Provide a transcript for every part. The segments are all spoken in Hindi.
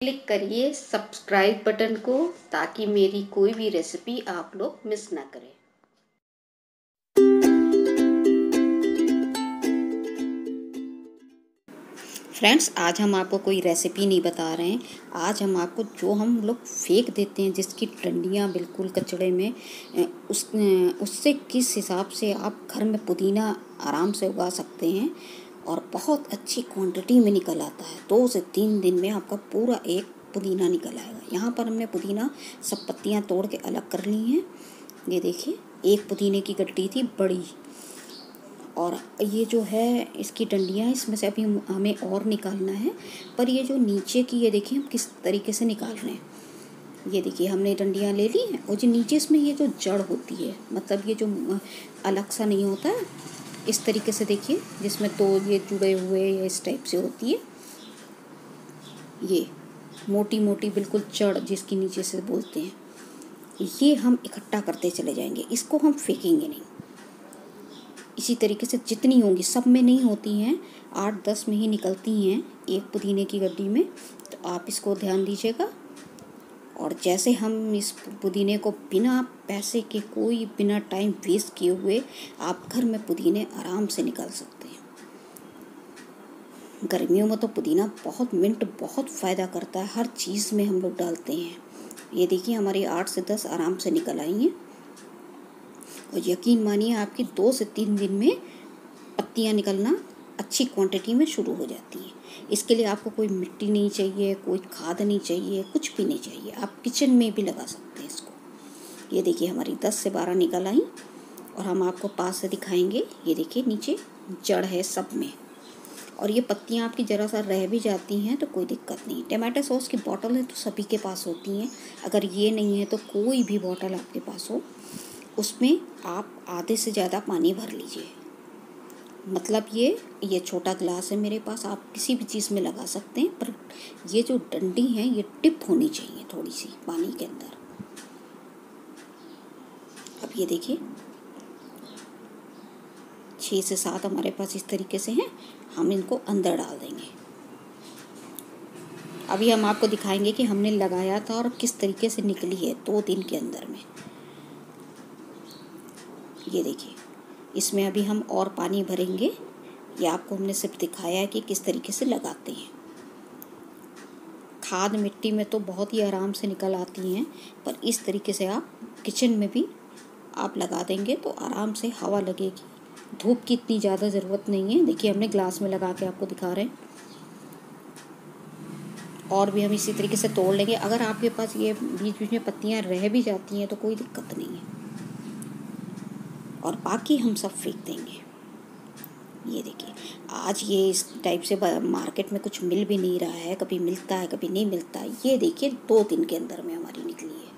क्लिक करिए सब्सक्राइब बटन को ताकि मेरी कोई भी रेसिपी आप लोग मिस ना करें। फ्रेंड्स, आज हम आपको कोई रेसिपी नहीं बता रहे हैं। आज हम आपको जो हम लोग फेंक देते हैं, जिसकी डंडियाँ बिल्कुल कचड़े में उस उससे किस हिसाब से आप घर में पुदीना आराम से उगा सकते हैं और बहुत अच्छी क्वांटिटी में निकल आता है। दो से तीन दिन में आपका पूरा एक पुदीना निकल आएगा। यहाँ पर हमने पुदीना सब पत्तियाँ तोड़ के अलग कर ली हैं। ये देखिए, एक पुदीने की गड्डी थी बड़ी। और ये जो है, इसकी डंडियाँ, इसमें से अभी हमें और निकालना है। पर ये जो नीचे की, ये देखिए हम किस तरीके से निकाल रहे हैं। ये देखिए, हमने डंडियाँ ले ली हैं। और जो नीचे इसमें ये जो जड़ होती है मतलब ये जो अलग सा नहीं होता है इस तरीके से देखिए, जिसमें तो ये जुड़े हुए या इस टाइप से होती है। ये मोटी मोटी बिल्कुल चढ़ जिसकी नीचे से बोलते हैं। ये हम इकट्ठा करते चले जाएँगे, इसको हम फेंकेंगे नहीं। इसी तरीके से जितनी होंगी, सब में नहीं होती हैं, आठ दस में ही निकलती हैं एक पुदीने की गड्डी में तो आप इसको ध्यान दीजिएगा। और जैसे हम इस पुदीने को बिना पैसे के कोई बिना टाइम वेस्ट किए हुए आप घर में पुदीने आराम से निकाल सकते हैं। गर्मियों में तो पुदीना बहुत मिंट बहुत फ़ायदा करता है। हर चीज़ में हम लोग डालते हैं। ये देखिए, हमारी आठ से दस आराम से निकल आई हैं। और यकीन मानिए, आपकी दो से तीन दिन में पत्तियाँ निकलना अच्छी क्वांटिटी में शुरू हो जाती है। इसके लिए आपको कोई मिट्टी नहीं चाहिए, कोई खाद नहीं चाहिए, कुछ भी नहीं चाहिए। आप किचन में भी लगा सकते हैं इसको। ये देखिए हमारी दस से बारह निकल आई और हम आपको पास से दिखाएँगे। ये देखिए नीचे जड़ है सब में। और ये पत्तियाँ आपकी ज़रा सा रह भी जाती हैं तो कोई दिक्कत नहीं। टमाटो सॉस की बॉटल है तो सभी के पास होती हैं। अगर ये नहीं है तो कोई भी बॉटल आपके पास हो, उसमें आप आधे से ज़्यादा पानी भर लीजिए। मतलब ये ये छोटा ग्लास है मेरे पास, आप किसी भी चीज़ में लगा सकते हैं, पर ये जो डंडी है, ये टिप होनी चाहिए थोड़ी सी पानी के अंदर। अब ये देखिए। छः से सात हमारे पास इस तरीके से हैं, हम इनको अंदर डाल देंगे। अभी हम आपको दिखाएँगे कि हमने लगाया था और किस तरीके से निकली है दो दिन के अंदर में। ये देखिए। इसमें अभी हम और पानी भरेंगे। ये आपको हमने सिर्फ़ दिखाया है कि किस तरीके से लगाते हैं। खाद मिट्टी में तो बहुत ही आराम से निकल आती हैं, पर इस तरीके से आप किचन में भी आप लगा देंगे तो आराम से हवा लगेगी। धूप की इतनी ज़्यादा ज़रूरत नहीं है। देखिए, हमने ग्लास में लगा के आपको दिखा रहे हैं। और भी हम इसी तरीके से तोड़ लेंगे। अगर आपके पास ये बीच बीच में पत्तियाँ रह भी जाती हैं तो कोई दिक्कत नहीं है। और बाकी हम सब फेंक देंगे। ये देखिए, आज ये इस टाइप से मार्केट में कुछ मिल भी नहीं रहा है, कभी मिलता है, कभी नहीं मिलता ये देखिए, दो दिन के अंदर में हमारी निकली है।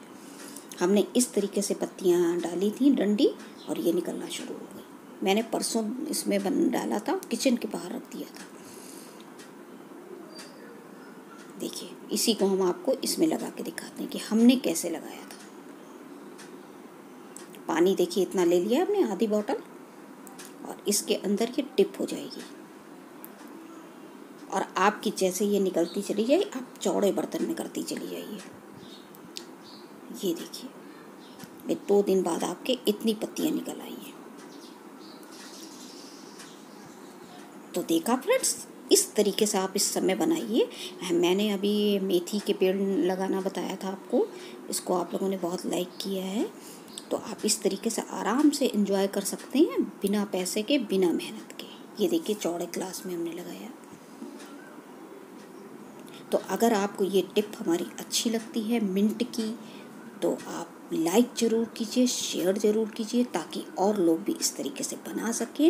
हमने इस तरीके से पत्तियाँ डाली थी, डंडी, और ये निकलना शुरू हो गई। मैंने परसों इसमें बन, डाला था किचन के बाहर रख दिया था। देखिए, इसी को हम आपको इसमें लगा के दिखाते हैं कि हमने कैसे लगाया था। पानी देखिए, इतना ले लिया हमने आधी बॉटल और इसके अंदर ये टिप हो जाएगी। और आपकी जैसे ये निकलती चली जाए, आप चौड़े बर्तन में करती चली जाइए। ये देखिए, ये दो दिन बाद आपके इतनी पत्तियाँ निकल आई हैं। तो देखा फ्रेंड्स, इस तरीके से आप इस समय बनाइए। मैंने अभी मेथी के पेड़ लगाना बताया था आपको, इसको आप लोगों ने बहुत लाइक किया है। तो आप इस तरीके से आराम से इंजॉय कर सकते हैं बिना पैसे के, बिना मेहनत के। ये देखिए, चौड़े क्लास में हमने लगाया। तो अगर आपको ये टिप हमारी अच्छी लगती है मिंट की तो आप लाइक ज़रूर कीजिए शेयर ज़रूर कीजिए, ताकि और लोग भी इस तरीके से बना सकें।